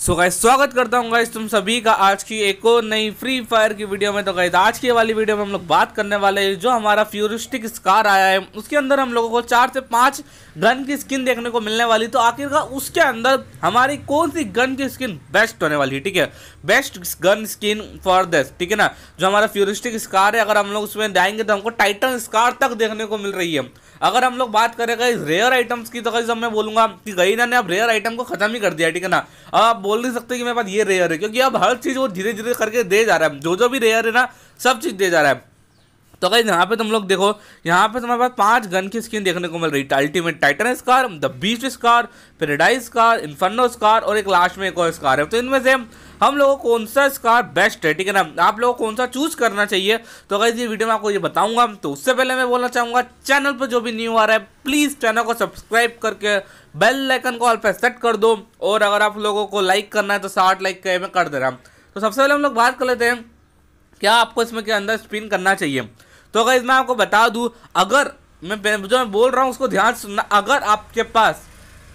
So guys स्वागत करता हूँ गाइस तुम सभी का आज की एक और नई फ्री फायर की वीडियो में। तो गाइस आज की वाली वीडियो में हम लोग बात करने वाले हैं जो हमारा फ्यूरिस्टिक स्कार आया है। उसके अंदर हम लोगों को चार से पाँच गन की स्किन देखने को मिलने वाली। तो आखिरकार उसके अंदर हमारी कौन सी गन की स्किन बेस्ट होने वाली है, ठीक है? Best gun skin for this ठीक है ना? जो हमारा फ्यूरिस्टिक स्कार है, अगर हम लोग उसमें जाएँगे तो हमको टाइटन स्कार तक देखने को मिल रही है। अगर हम लोग बात करें गई रेयर आइटम्स की तो गई मैं बोलूँगा कि गईना ने, अब रेयर आइटम को खत्म ही कर दिया, ठीक है ना? अब बोल नहीं सकते कि मेरे पास ये रेयर है, क्योंकि अब हर चीज़ वो धीरे धीरे करके दे जा रहा है। जो जो भी रेयर है ना, सब चीज़ दे जा रहा है। तो गई यहाँ पे तुम लोग देखो, यहाँ पे तुम्हारे पास पाँच गन की स्किन देखने को मिल रही है। Ultimate titan scar the beach scar paradise scar inferno scar और एक लास्ट में एक और स्कार है। तो इनमें से हम लोगों को कौन सा स्कार बेस्ट है, ठीक है ना? आप लोगों को कौन सा चूज़ करना चाहिए? तो अगर ये वीडियो में आपको ये बताऊँगा। तो उससे पहले मैं बोलना चाहूँगा चैनल पर जो भी न्यू आ रहा है प्लीज़ चैनल को सब्सक्राइब करके बेल आइकन को ऑल पे सेट कर दो और अगर आप लोगों को लाइक करना है तो साठ लाइक मैं कर दे रहा हूँ तो सबसे पहले हम लोग बात कर लेते हैं, क्या आपको इसमें के अंदर स्पिन करना चाहिए? तो अगर मैं आपको बता दूँ, अगर मैं जो मैं बोल रहा हूँ उसको ध्यान सुनना, अगर आपके पास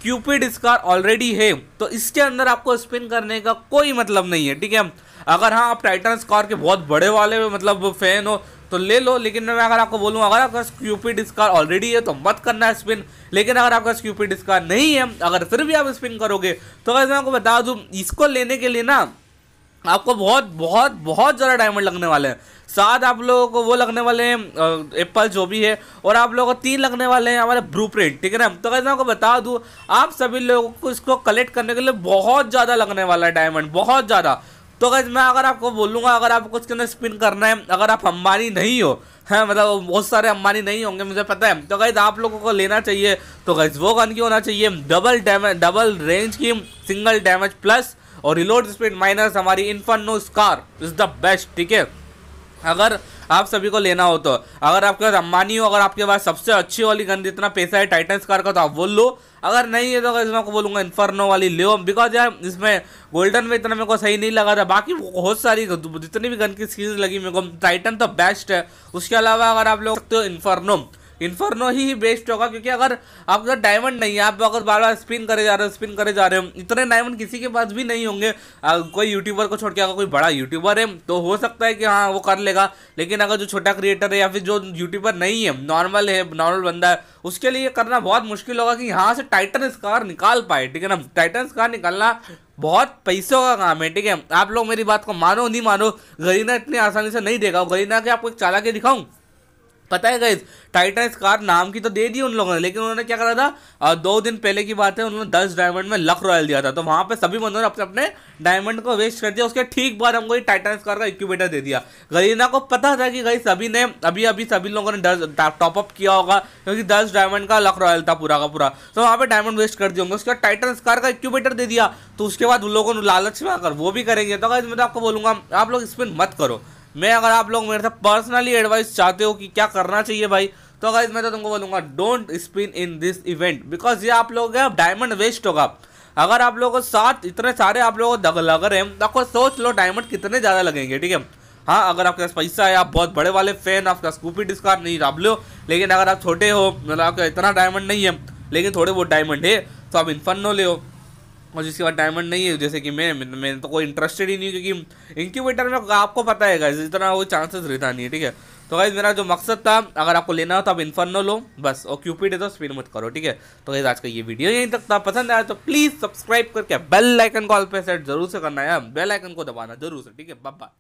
क्यूपिड स्कार ऑलरेडी है तो इसके अंदर आपको स्पिन करने का कोई मतलब नहीं है, ठीक है? अगर हाँ आप टाइटन स्कार के बहुत बड़े वाले मतलब फ़ैन हो तो ले लो, लेकिन मैं अगर आपको बोलूँ, अगर आपका क्यूपिड स्कार ऑलरेडी है तो मत करना है स्पिन लेकिन अगर आपका क्यूपिड स्कार नहीं है, अगर फिर भी आप स्पिन करोगे तो अगर मैं आपको बता दूँ, इसको लेने के लिए ना आपको बहुत बहुत बहुत ज़्यादा डायमंड लगने वाले हैं। सात आप लोगों को वो लगने वाले हैं एप्पल जो भी है, और आप लोगों को तीन लगने वाले हैं हमारे ब्लू प्रिंट ठीक है ना? तो कैसे आपको बता दूँ, आप सभी लोगों को इसको कलेक्ट करने के लिए बहुत ज़्यादा लगने वाला है डायमंड बहुत ज़्यादा। तो कैसे मैं, अगर आपको बोलूँगा, अगर आपको उसके अंदर स्पिन करना है, अगर आप अंबानी नहीं हो, है मतलब बहुत सारे अंबानी नहीं होंगे, मुझे पता है। तो गैस आप लोगों को लेना चाहिए तो गैस वो गन की होना चाहिए? डबल डैमेज डबल रेंज की सिंगल डैमेज प्लस और रिलोड स्पीड माइनस हमारी inferno scar is the best ठीक है? अगर आप सभी को लेना हो तो अगर आपके पास अम्बानी हो, अगर आपके पास सबसे अच्छी वाली गन जितना पैसा है टाइटन स्कार का तो आप वो लो। अगर नहीं है तो अगर इसमें आपको बोलूँगा इन्फर्नो वाली लो बिकॉज़ यार इसमें गोल्डन में इतना मेरे को सही नहीं लगा था। बाकी बहुत सारी जितनी भी गन की स्किल्स लगी, मेरे को टाइटन तो बेस्ट है। उसके अलावा अगर आप लोग हो इन्फर्नो इन्फर्नो ही बेस्ट होगा, क्योंकि अगर आपका डायमंड नहीं है, आप अगर बार बार स्पिन करे जा रहे हो स्पिन करे जा रहे हो, इतने डायमंड किसी के पास भी नहीं होंगे। कोई यूट्यूबर को छोड़ के अगर कोई बड़ा यूट्यूबर है तो हो सकता है कि हाँ वो कर लेगा। लेकिन अगर जो छोटा क्रिएटर है या फिर जो यूट्यूबर नहीं है नॉर्मल है नॉर्मल बंदा है, उसके लिए करना बहुत मुश्किल होगा कि यहाँ से टाइटन स्कार निकाल पाए, ठीक है ना? टाइटन स्कार निकालना बहुत पैसों का काम है, ठीक है? आप लोग मेरी बात को मानो, नहीं मानो, गरीना इतनी आसानी से नहीं देगा। गरीना के आपको एक चाला के दिखाऊँ? पता है गाइज़ टाइटन स्कार नाम की तो दे दी उन लोगों ने, लेकिन उन्होंने क्या करा था? दो दिन पहले की बात है, उन्होंने दस डायमंड में लक रॉयल दिया था। तो वहाँ पे सभी बंदों ने अपने अपने डायमंड को वेस्ट कर दिया, उसके ठीक बाद हमको टाइटन स्कार का इक्यूबेटर दे दिया। गरीना को पता था कि गई सभी ने अभी अभी सभी लोगों ने टॉपअप किया होगा, क्योंकि दस डायमंड का लक रॉयल था पूरा का पूरा। तो वहाँ पर डायमंड वेस्ट कर दिया उसके बाद टाइटन स्कार का इक्यूबेटर दे दिया। तो उसके बाद उन लोगों ने लालच में आकर वो भी करेंगे। तो मैं तो आपको बोलूँगा, आप लोग स्पिन मत करो। मैं अगर आप लोग मेरे से पर्सनली एडवाइस चाहते हो कि क्या करना चाहिए भाई तो अगर मैं तो तुमको बोलूँगा don't spin in this event because ये आप लोग डायमंड वेस्ट होगा अगर आप लोगों को साथ इतने सारे आप लोगों को दग लग रहे हैं तो आपको सोच लो डायमंड कितने ज़्यादा लगेंगे, ठीक है? हाँ अगर आपके पास पैसा है, आप बहुत बड़े वाले फ़ैन आपका स्कूपी डिस्कार नहीं, आप लो। लेकिन अगर आप छोटे हो मतलब आपका इतना डायमंड नहीं है, लेकिन थोड़े बहुत डायमंड है तो आप इन्फर्नो ले हो। और जिसके बाद डायमंड नहीं है, जैसे कि मैं मैंने तो कोई इंटरेस्टेड ही नहीं क्योंकि इंक्यूबेटर में आपको पता है गाइज़ इतना वो चांसेस रहता नहीं है, ठीक है? तो गाइज़ मेरा जो मकसद था, अगर आपको लेना हो तो आप इन्फर्नो लो बस, और क्यूपिड है तो स्पीड मत करो, ठीक है? तो गाइज़ आज का ये वीडियो यहीं तक था, पसंद आया तो प्लीज़ सब्सक्राइब करके बेल आइकन कॉल पे सेट ज़रूर से करना है बेल आइकन को दबाना ज़रूर से, ठीक है? बाबा